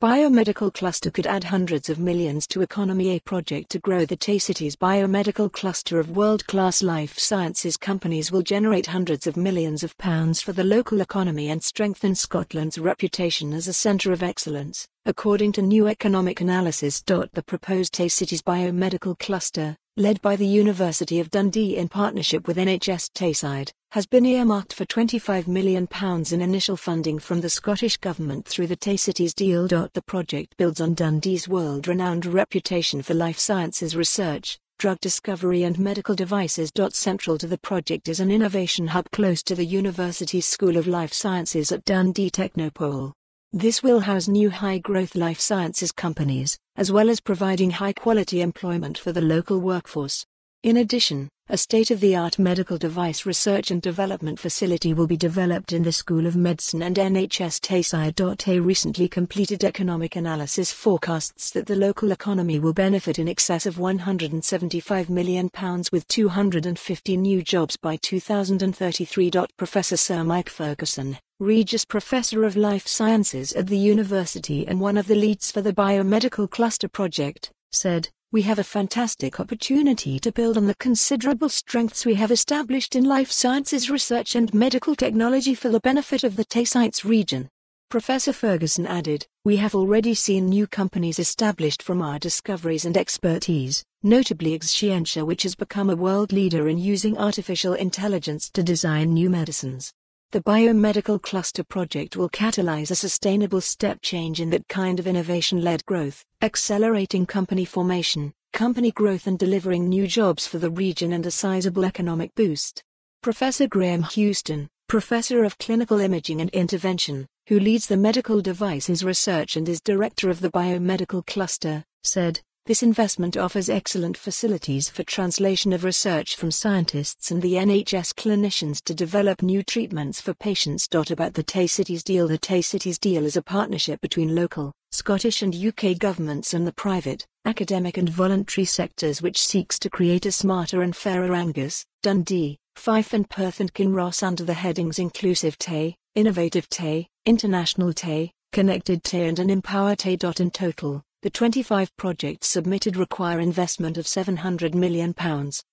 Biomedical cluster could add hundreds of millions to economy a project to grow the Tay Cities biomedical cluster of world-class life sciences companies will generate hundreds of millions of pounds for the local economy and strengthen Scotland's reputation as a centre of excellence, according to new economic analysis. The proposed Tay Cities biomedical cluster, led by the University of Dundee in partnership with NHS Tayside, has been earmarked for £25 million in initial funding from the Scottish Government through the Tay Cities deal. The project builds on Dundee's world renowned reputation for life sciences research, drug discovery, and medical devices. Central to the project is an innovation hub close to the university's School of Life Sciences at Dundee Technopole. This will house new high-growth life sciences companies, as well as providing high-quality employment for the local workforce. In addition, a state-of-the-art medical device research and development facility will be developed in the School of Medicine and NHS Tayside. A recently completed economic analysis forecasts that the local economy will benefit in excess of £175 million with 250 new jobs by 2033. Professor Sir Mike Ferguson, Regius Professor of Life Sciences at the university and one of the leads for the Biomedical Cluster project, said, we have a fantastic opportunity to build on the considerable strengths we have established in life sciences research and medical technology for the benefit of the Tay Cities region. Professor Ferguson added, We have already seen new companies established from our discoveries and expertise, notably Exscientia which has become a world leader in using artificial intelligence to design new medicines. The Biomedical Cluster Project will catalyze a sustainable step change in that kind of innovation led growth, accelerating company formation, company growth, and delivering new jobs for the region and a sizable economic boost. Professor Graham Houston, Professor of Clinical Imaging and Intervention, who leads the medical devices research and is director of the Biomedical Cluster, said, this investment offers excellent facilities for translation of research from scientists and the NHS clinicians to develop new treatments for patients. About the Tay Cities deal The Tay Cities deal is a partnership between local, Scottish and UK governments and the private, academic and voluntary sectors which seeks to create a smarter and fairer Angus, Dundee, Fife and Perth and Kinross under the headings Inclusive Tay, Innovative Tay, International Tay, Connected Tay and an Empower Tay. In total, the 25 projects submitted require investment of £700 million,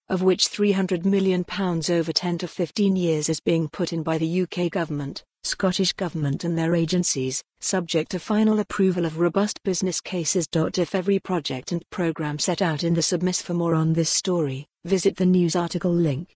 of which £300 million over 10 to 15 years is being put in by the UK Government, Scottish Government and their agencies, subject to final approval of robust business cases. If every project and programme set out in the submiss for more on this story, visit the news article link.